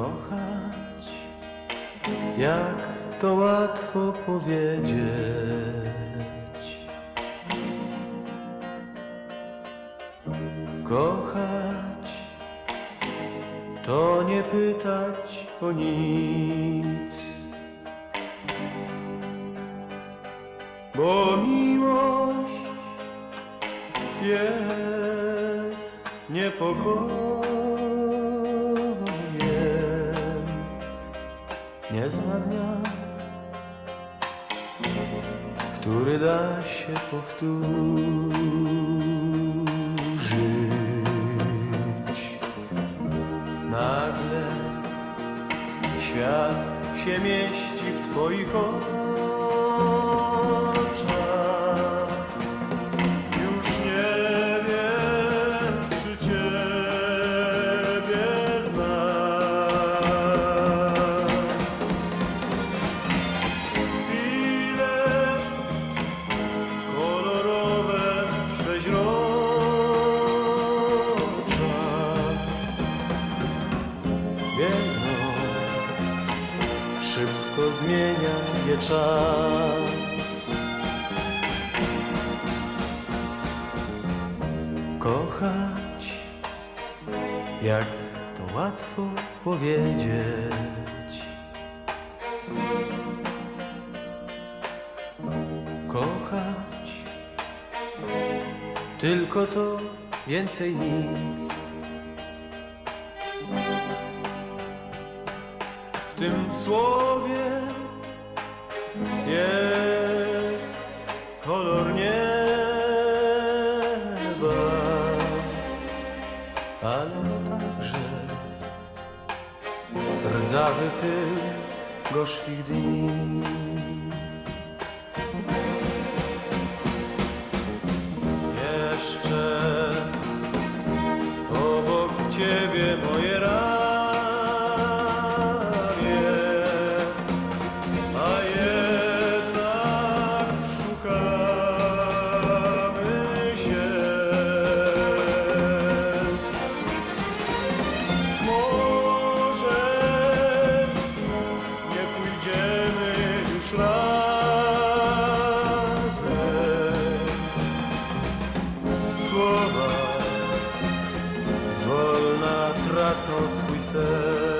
kochać, jak to łatwo powiedzieć. Kochać to nie pytać o nic, bo miłość jest niepokojem. Nie zna dnia, który da się powtórzyć. Nagle świat się mieści w Twoich oczach. Szybko zmienia je czas. Kochać, jak to łatwo powiedzieć. Kochać, tylko to więcej nic. Tym słowie jest kolor nieba, ale także rdzawy pył gorzkich dni. na co sen.